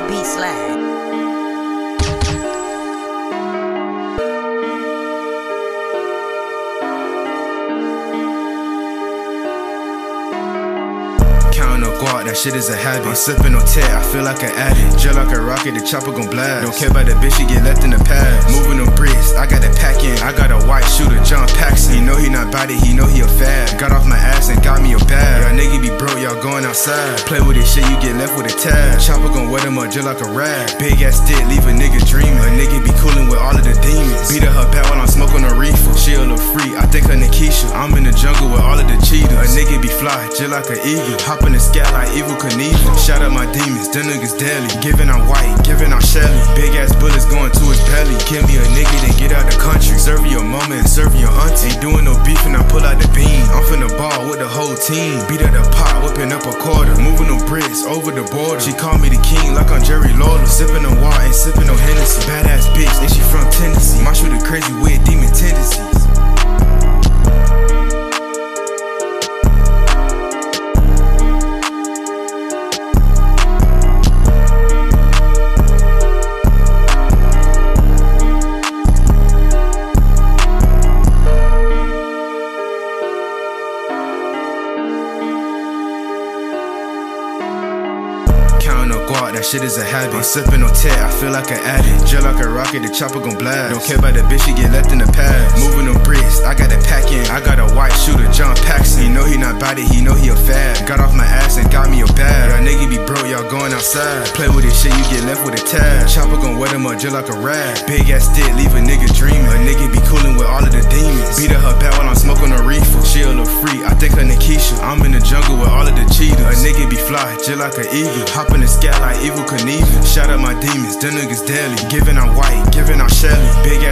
that beat slide. That shit is a habit. I'm sipping on tech, I feel like an addict. Just like a rocket, the chopper gon' blast. Don't care about the bitch, she get left in the past. He know he know he a fad. Got off my ass and got me a bag. Y'all nigga be broke, y'all going outside. Play with this shit, you get left with a tag. Chopper gon' wet him up just like a rag. Big ass dick, leave a nigga dreaming. A nigga be coolin' with all of the demons. Beat her back while I'm smoking a reefer. She a little free, I think her Nikisha. I'm in the jungle with all of the cheetahs. A nigga be fly, just like an eagle. Hop in the sky like Evel Knievel. Shout out my demons, them niggas deadly. Giving out white, giving out Shelly. Big ass bullets going to his belly. Kill me a nigga, then get out the country. Serve your mama and serve your auntie. Ain't doing up a quarter. Moving them bricks over the border. She call me the king like I'm Jerry Lawler. Sipping on wine, sipping no Hennessy. Badass bitch, and she from Tennessee. My shooter crazy That shit is a habit. I'm sipping on tech, I feel like an addict. Just like a rocket, the chopper gon' blast. Don't care about the bitch, she get left in the past. Moving them bricks, I got a pack in. I got a white shooter, John Paxson. He know he not body, he know he a fad. Got off my ass and got me a bag. Y'all nigga be broke, y'all going outside. Play with this shit, you get left with a tag. Chopper gon' wet him up just like a rag. Big ass stick, leave a nigga dreaming. A nigga be coolin' with all of the demons. Jungle with all of the cheetahs. A nigga be fly, just like an eagle. Hop in the sky like Evel Knievel. Shout out my demons, them niggas deadly. Giving out white, giving out Shelly. Big ass